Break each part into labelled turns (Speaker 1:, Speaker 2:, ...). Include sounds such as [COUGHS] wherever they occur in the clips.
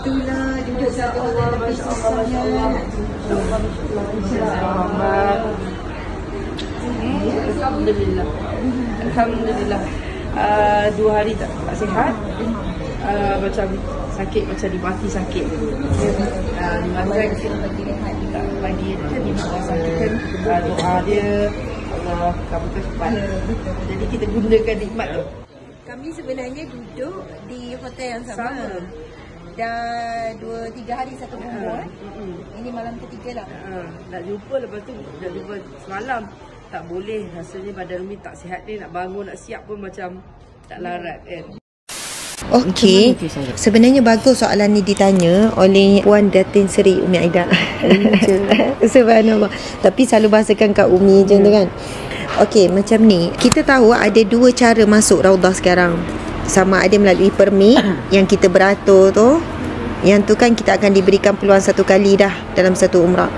Speaker 1: Itulah duduk satu Allah Masya Allah Masya Allah Alhamdulillah. Alhamdulillah. Uh, Dua hari tak, tak sihat uh, Macam sakit Macam di mati sakit uh, Di mati tak bagi kan di sakit kan uh, Doa dia Allah kabulkan cepat Jadi kita gunakan nikmat tu
Speaker 2: Kami sebenarnya duduk di hotel yang sama.
Speaker 1: Sama.
Speaker 2: Dah dua, tiga hari satu minggu.
Speaker 1: Ah,
Speaker 2: eh.
Speaker 1: mm-mm.
Speaker 2: Ini malam ketiga lah.
Speaker 1: Ha, nak jumpa lepas tu nak jumpa semalam tak boleh rasanya badan Umi tak sihat ni nak bangun nak siap pun macam tak larat kan
Speaker 3: Okey. Sebenarnya bagus soalan ni ditanya oleh Puan Datin Seri Umi Aida. [LAUGHS] Subhanallah. Tapi selalu bahasakan kat Umi je tu kan. Okey, macam ni. Kita tahu ada dua cara masuk Raudah sekarang. Sama ada melalui permit [COUGHS] yang kita beratur tu. Yang tu kan kita akan diberikan peluang satu kali dah dalam satu umrah.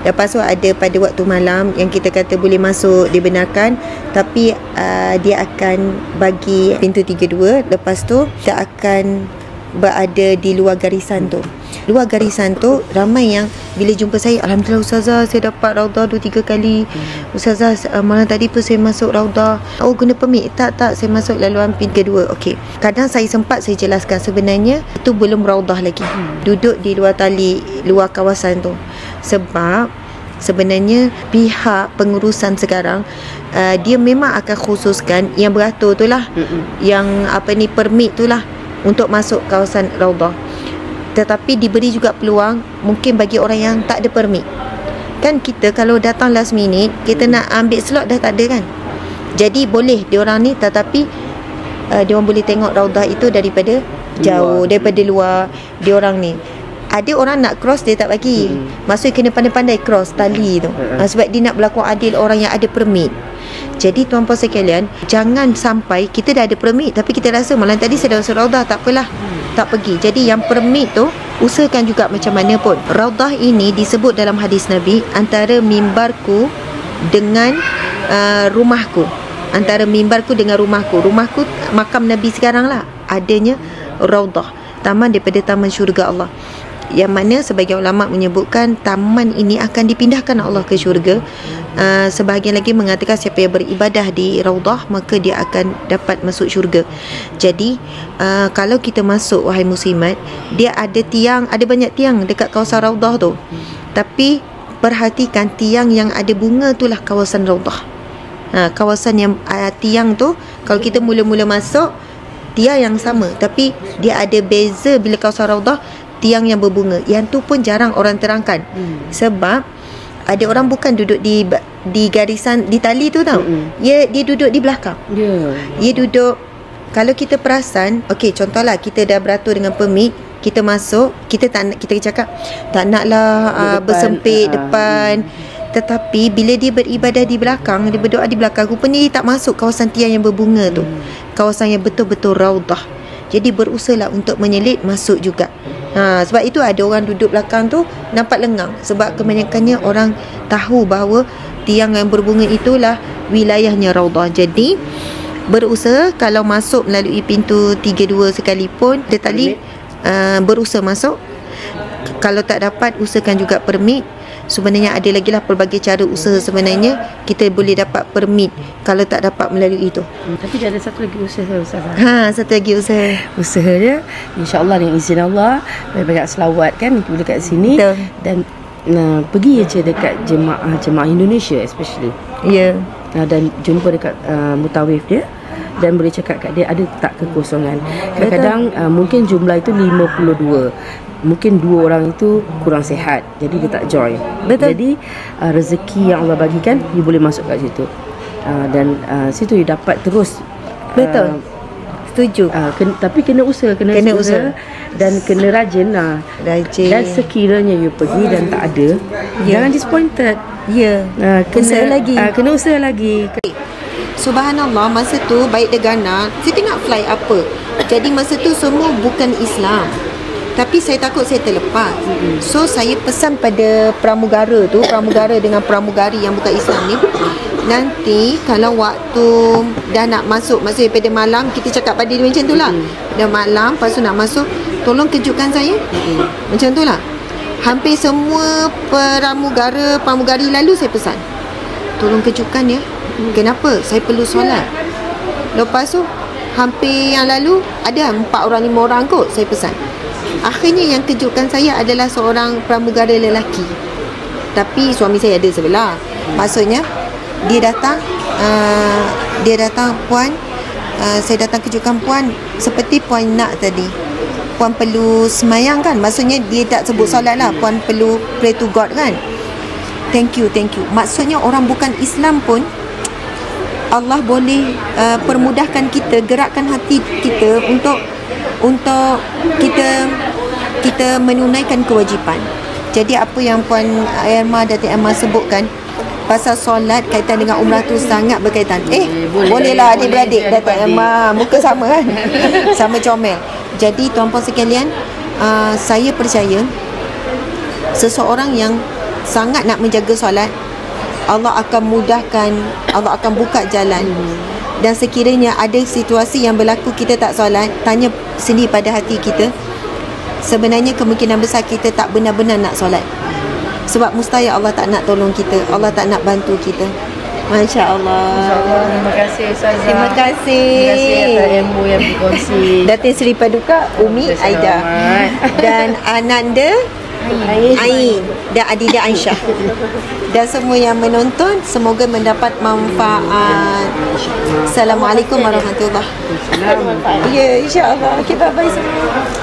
Speaker 3: Lepas tu ada pada waktu malam yang kita kata boleh masuk dibenarkan tapi uh, dia akan bagi pintu 32 lepas tu kita akan berada di luar garisan tu. Luar garisan tu ramai yang bila jumpa saya alhamdulillah ustazah saya dapat raudah 2 3 kali. Ustazah uh, malam tadi pun saya masuk raudah. Oh guna permit. Tak tak saya masuk laluan pintu kedua. Okey. Kadang saya sempat saya jelaskan sebenarnya itu belum raudah lagi. Duduk di luar tali luar kawasan tu. Sebab sebenarnya pihak pengurusan sekarang uh, dia memang akan khususkan yang beratur tu lah. Yang apa ni permit tu lah untuk masuk kawasan Raudah tetapi diberi juga peluang mungkin bagi orang yang tak ada permit. Kan kita kalau datang last minute kita nak ambil slot dah tak ada kan? Jadi boleh diorang ni tetapi uh, diorang boleh tengok Raudah itu daripada jauh
Speaker 1: Luar.
Speaker 3: daripada luar diorang ni ada orang nak cross dia tak bagi.
Speaker 1: Hmm.
Speaker 3: Maksudnya kena pandai-pandai cross tali tu.
Speaker 1: Hmm.
Speaker 3: uh, Sebab dia nak berlaku adil orang yang ada permit. Jadi tuan-puan sekalian Jangan sampai kita dah ada permit Tapi kita rasa malam tadi saya dah Raudah Tak apalah. Tak pergi. Jadi yang permit tu Usahakan juga macam mana pun. Raudah ini disebut dalam hadis Nabi Antara mimbarku Dengan uh, rumahku. Antara mimbarku dengan rumahku. Rumahku makam Nabi sekarang lah. Adanya Raudah. Taman daripada taman syurga Allah yang mana sebagian ulama menyebutkan taman ini akan dipindahkan Allah ke syurga. Uh, sebahagian lagi mengatakan siapa yang beribadah di raudah maka dia akan dapat masuk syurga. Jadi uh, kalau kita masuk wahai muslimat dia ada tiang ada banyak tiang dekat kawasan raudah tu. Tapi perhatikan tiang yang ada bunga itulah kawasan raudah ha, kawasan yang uh, tiang tu kalau kita mula-mula masuk tiang yang sama. Tapi dia ada beza bila kawasan raudah tiang yang berbunga. Yang tu pun jarang orang terangkan.
Speaker 1: Hmm.
Speaker 3: sebab ada orang bukan duduk di di garisan di tali tu tau.
Speaker 1: Mm-mm.
Speaker 3: dia dia duduk di belakang.
Speaker 1: Ya.
Speaker 3: Dia duduk kalau kita perasan okey contohlah kita dah beratur dengan permit kita masuk kita tak nak kita cakap tak naklah uh,
Speaker 1: depan,
Speaker 3: bersempit
Speaker 1: ah,
Speaker 3: depan. tetapi bila dia beribadah di belakang dia berdoa di belakang rupanya dia tak masuk kawasan tiang yang berbunga tu. Kawasan yang betul-betul raudah jadi berusahalah untuk menyelit masuk juga ha, sebab itu ada orang duduk belakang tu nampak lengang. Sebab kebanyakannya orang tahu bahawa tiang yang berbunga itulah wilayahnya raudah jadi berusaha kalau masuk melalui pintu 32 sekalipun dia tali uh, berusaha masuk. Kalau tak dapat usahakan juga permit sebenarnya ada lagi lah pelbagai cara usaha sebenarnya. Kita boleh dapat permit kalau tak dapat melalui itu.
Speaker 1: Hmm, Tapi dia ada satu lagi usaha Ustazah
Speaker 3: ha satu lagi usaha.
Speaker 1: Usaha dia InsyaAllah dengan izin Allah Banyak-banyak selawat kan Ibu dekat sini.
Speaker 3: Betul.
Speaker 1: Dan uh, Pergi je dekat jemaah Jemaah Indonesia especially.
Speaker 3: Ya.
Speaker 1: Uh, Dan jumpa dekat uh, Mutawif dia. Dan boleh cakap kat dia ada tak kekosongan. Kadang-kadang uh, mungkin jumlah itu 52. Mungkin dua orang itu kurang sehat. Jadi dia tak join.
Speaker 3: Betul.
Speaker 1: Jadi uh, rezeki yang Allah bagikan you boleh masuk kat situ. Uh, dan uh, situ you dapat terus
Speaker 3: betul setuju
Speaker 1: Uh, kena, tapi kena usaha kena,
Speaker 3: Kena
Speaker 1: usaha, dan kena rajin lah
Speaker 3: rajin
Speaker 1: dan sekiranya you pergi dan tak ada
Speaker 3: Ya.
Speaker 1: jangan disappointed
Speaker 3: ya
Speaker 1: uh, kena
Speaker 3: Usaha lagi.
Speaker 1: uh, kena usaha lagi
Speaker 3: Subhanallah masa tu baik degana saya tengok fly apa jadi masa tu semua bukan Islam Tapi saya takut saya terlepas. So saya pesan pada pramugara tu, pramugara dengan pramugari yang bukan Islam ni, nanti kalau waktu dah nak masuk, maksudnya pada malam kita cakap pada dia macam tu lah. Dah malam, lepas tu nak masuk, tolong kejutkan saya. Macam tu lah. Hampir semua pramugara, pramugari lalu saya pesan. Tolong kejutkan ya. Kenapa? Saya perlu solat. Lepas tu hampir yang lalu ada empat orang lima orang kot saya pesan. Akhirnya yang kejutkan saya adalah seorang pramugara lelaki. Tapi suami saya ada sebelah. Maksudnya dia datang uh, dia datang puan uh, saya datang kejutkan puan seperti puan nak tadi. Puan perlu semayang kan? Maksudnya dia tak sebut solat lah. Puan perlu pray to God kan? Thank you, thank you. Maksudnya orang bukan Islam pun Allah boleh uh, permudahkan kita gerakkan hati kita untuk untuk kita kita menunaikan kewajipan. Jadi apa yang puan Irma dan Emma sebutkan pasal solat kaitan dengan umrah tu sangat berkaitan. Eh,
Speaker 1: boleh.
Speaker 3: bolehlah
Speaker 1: Boleh
Speaker 3: adik-beradik Datuk. Emma muka sama kan? [LAUGHS] sama comel. Jadi tuan-puan sekalian, uh, saya percaya seseorang yang sangat nak menjaga solat Allah akan mudahkan Allah akan buka jalan dan sekiranya ada situasi yang berlaku kita tak solat tanya sendiri pada hati kita sebenarnya kemungkinan besar kita tak benar-benar nak solat. Sebab mustahil Allah tak nak tolong kita. Allah tak nak bantu kita. Masya Allah
Speaker 1: terima kasih Ustazah.
Speaker 3: Terima kasih.
Speaker 1: Terima kasih atas ilmu yang berkongsi.
Speaker 3: Datin Seri Paduka Umi Aida. Dan Ananda Ain. Dan Adida Aisyah. Dan semua yang menonton semoga mendapat manfaat. Assalamualaikum warahmatullahi wabarakatuh. Ya insyaAllah. Okay bye bye semua